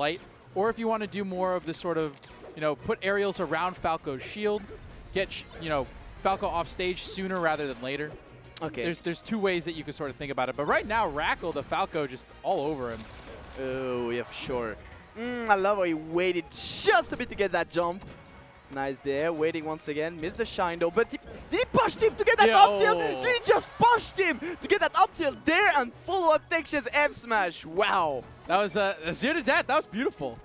light, or if you want to do more of the sort of, you know, put aerials around Falco's shield, get, sh- you know, Falco off stage sooner rather than later. Okay. There's there's two ways that you can sort of think about it. But right now, Wrackle, the Falco, just all over him. Oh, yeah, for sure. Mm, I love how he waited just a bit to get that jump. Nice there, waiting once again. Missed the shine though, but he, did he push him to get that Yeah, up tilt? oh. He just pushed him to get that up tilt there and follow up Texas F smash? Wow. That was uh, a zero to death. That was beautiful.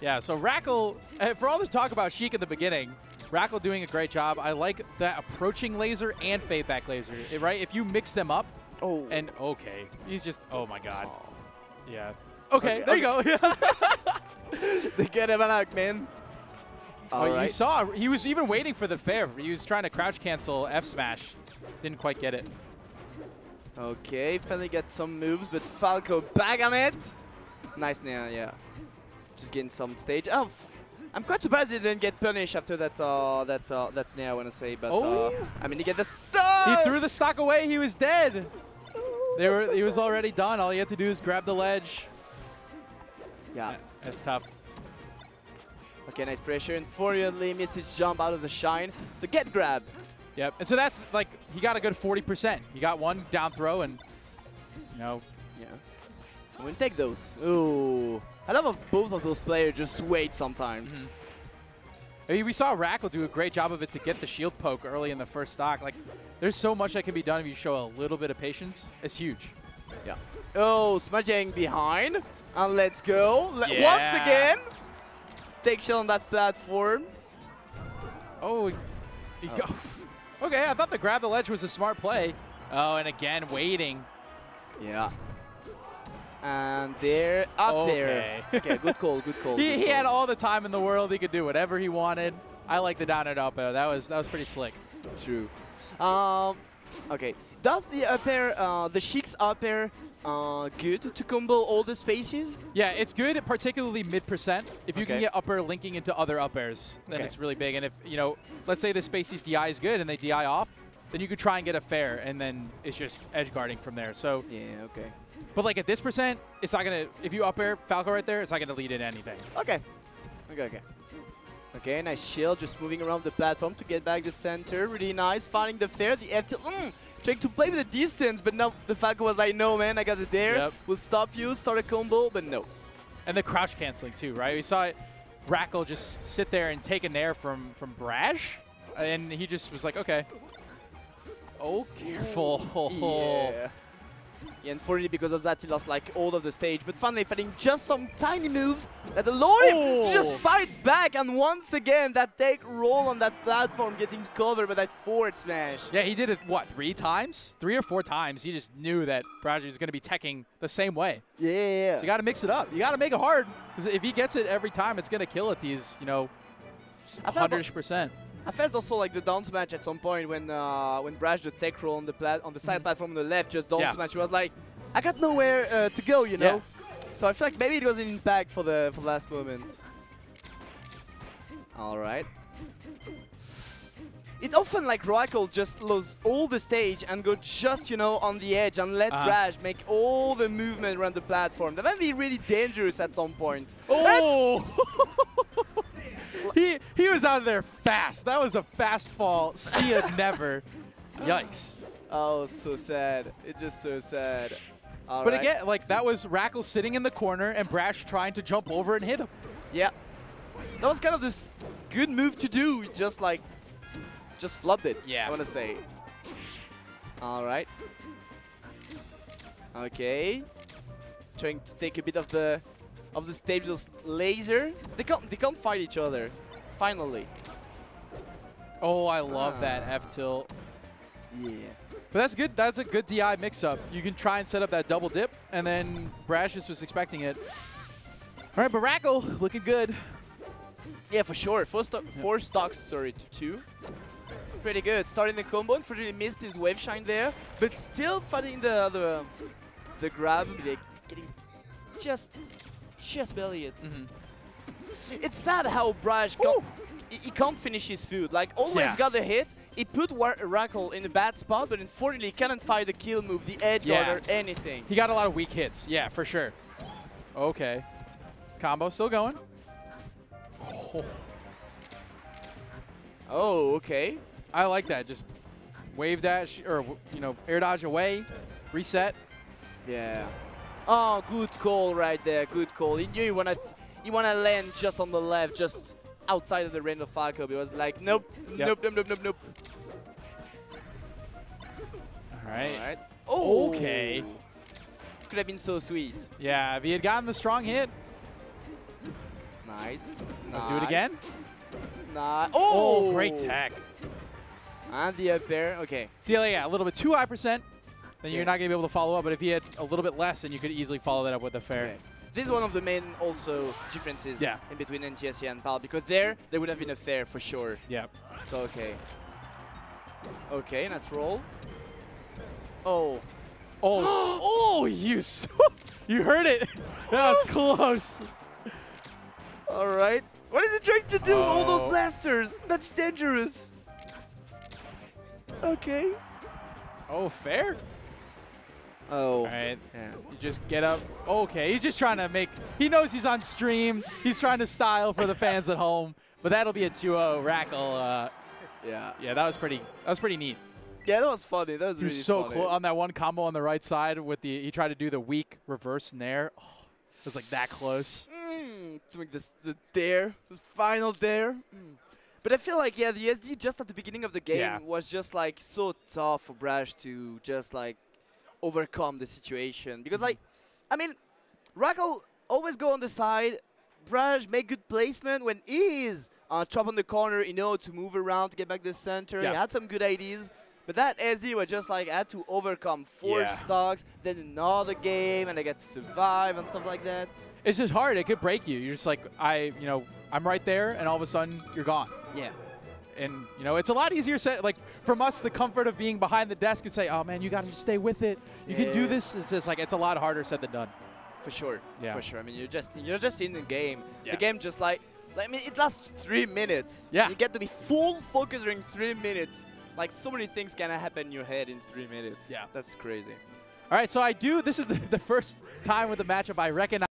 Yeah, so Wrackle, uh, for all the talk about Sheik at the beginning, Wrackle doing a great job. I like that approaching laser and fade back laser, eh, right? If you mix them up, Oh. and okay, he's just, oh my god. Yeah. Okay, Okay, there you go. they get him out, man. Oh, All you saw, he was even waiting for the fair. He was trying to crouch cancel F smash. Didn't quite get it. Okay, finally get some moves, but Falco back on it. Nice nair, yeah. Just getting some stage. Oh, f- I'm quite surprised he didn't get punished after that uh, that uh, that nair, I want to say. But Oh. uh, I mean, he get the stuff. He threw the stock away. He was dead. They were, he was already done. All he had to do is grab the ledge. Yeah. That's tough. Okay, nice pressure. Unfortunately, missed his jump out of the shine. So get grabbed. Yep. And so that's like he got a good 40%. He got one down throw and you know, Yeah. I'm gonna take those. Ooh. I love how both of those players just wait sometimes. Mm-hmm. I mean, we saw Wrackle do a great job of it to get the shield poke early in the first stock. Like there's so much that can be done if you show a little bit of patience. It's huge. Yeah. Oh, smudging behind. And let's go. Le- Once again. Take shell on that platform. Oh, he Oh. go- okay. I thought the grab the ledge was a smart play. Oh, and again waiting. Yeah. And they're up there. Okay. Okay, good call, good call. He, good he call. had all the time in the world. He could do whatever he wanted. I like the down and up air. That was that was pretty slick. True. Um, okay. Does the up air, uh, the Sheik's up air, uh, good to combo all the spaces? Yeah, it's good, particularly mid percent. If you can Okay. get upper linking into other up airs, then Okay. it's really big. And if you know, let's say the spaces DI is good and they DI off, then you could try and get a fair, and then it's just edge guarding from there. So, Yeah, okay. but like at this percent, it's not gonna. If you up air Falco right there, it's not gonna lead into anything. Okay. Okay, okay. Okay, nice shield, just moving around the platform to get back the center. Really nice. Finding the fair, the F tilt. Mm, trying to play with the distance, but no, the Falco was like, no, man, I got it there. Yep. We'll stop you, start a combo, but no. And the crouch canceling too, right? We saw it, Wrackle just sit there and take a nair from from Braj, and he just was like, okay. Oh, careful. Yeah. Yeah, unfortunately, because of that, he lost like all of the stage. But finally, finding just some tiny moves that allowed him to oh. just Oh. fight back. And once again, that take roll on that platform, getting covered by that forward smash. Yeah, he did it, what, three times? Three or four times. He just knew that Braj was going to be teching the same way. Yeah. So you got to mix it up. You got to make it hard. Because if he gets it every time, it's going to kill at these, you know, 100%. I felt also like the down smash at some point when uh, when Braj the tech roll on the plat on the side platform on the left just down Mm-hmm. Yeah. smash. He was like, I got nowhere uh, to go, you know. So I feel like maybe it was an impact for the for the last moment. All right. It often like Wrackle just lose all the stage and go just you know on the edge and let Uh-huh. Braj make all the movement around the platform. That might be really dangerous at some point. Oh! he, he was out of there fast. That was a fast fall. See it never. Yikes. Oh, so sad. It's just so sad. All But right. again, like that was Wrackle sitting in the corner and Braj trying to jump over and hit him. Yeah. That was kind of this good move to do, just like, just flubbed it, Yeah. I want to say. All right. Okay. Trying to take a bit of the of the stage, those laser. They can't, they can't fight each other, finally. Oh, I love Ah. that F tilt. Yeah. But that's good. That's a good DI mix-up. You can try and set up that double dip, and then Braj just was expecting it. All right, but Wrackle looking good. Yeah, for sure. Four, sto four stocks, sorry, to two. Pretty good. Starting the combo, unfortunately missed his wave shine there, but still fighting the the, the grab, like getting just just barely it. Mhm. It's sad how Braj can't, he, he can't finish his food. Like always Yeah. got the hit. He put War Wrackle in a bad spot, but unfortunately he cannot find the kill move, the edge Yeah. guard or anything. He got a lot of weak hits. Yeah, for sure. Okay. Combo still going. Oh, okay. I like that. Just wave dash or you know air dodge away, reset. Yeah. Oh, good call right there. Good call. He knew you wanna you wanna land just on the left, just outside of the range of Falco. He was like, nope, Yep. nope, nope, nope, nope, nope. All right. All right. Oh. Okay. Could have been so sweet. Yeah, if he had gotten the strong hit, Nice. I'll do it again. Nice. Oh, Oh, great oh. tech. And the up air. Okay. See, yeah, a little bit too high percent, then Yeah. you're not gonna be able to follow up. But if he had a little bit less, then you could easily follow that up with a fair. Okay. This is one of the main also differences Yeah. in between NTSC and PAL because there there would have been a fair for sure. Yeah. So okay. Okay, nice roll. Oh. Oh, oh, you, you heard it. That was close. All right. What is it trying to do? All Oh. those blasters. That's dangerous. Okay. Oh, fair. Oh. All right. Yeah. You just get up. Okay, he's just trying to make. He knows he's on stream. He's trying to style for the fans at home. But that'll be a 2-0. Wrackle. Uh, Yeah. yeah, that was pretty. That was pretty neat. Yeah, that was funny. That was He really was so close on that one combo on the right side with the. He tried to do the weak reverse nair. Oh, it was like that close. Mm, to make this the dare, the final dare. Mm. But I feel like yeah, the SD just at the beginning of the game Yeah. was just like so tough for Braj to just like overcome the situation because like, I mean, Wrackle always go on the side. Braj make good placement when he is uh, top on the corner, you know, to move around to get back to the center. Yeah. He had some good ideas. But that SD was just like had to overcome four Yeah. stocks, then another game, and I get to survive and stuff like that. It's just hard. It could break you. You're just like I. You know, I'm right there, and all of a sudden you're gone. Yeah. And you know, it's a lot easier said like from us the comfort of being behind the desk and say, "Oh man, you got to just stay with it. You can do this." It's just like it's a lot harder said than done. For sure. Yeah. For sure. I mean, you're just you're just in the game. Yeah. The game just like, like I mean, it lasts three minutes. Yeah. You get to be full focus during three minutes. Like so many things can happen in your head in three minutes. Yeah. That's crazy. All right, so I do. This is the, the first time with the matchup I recognize.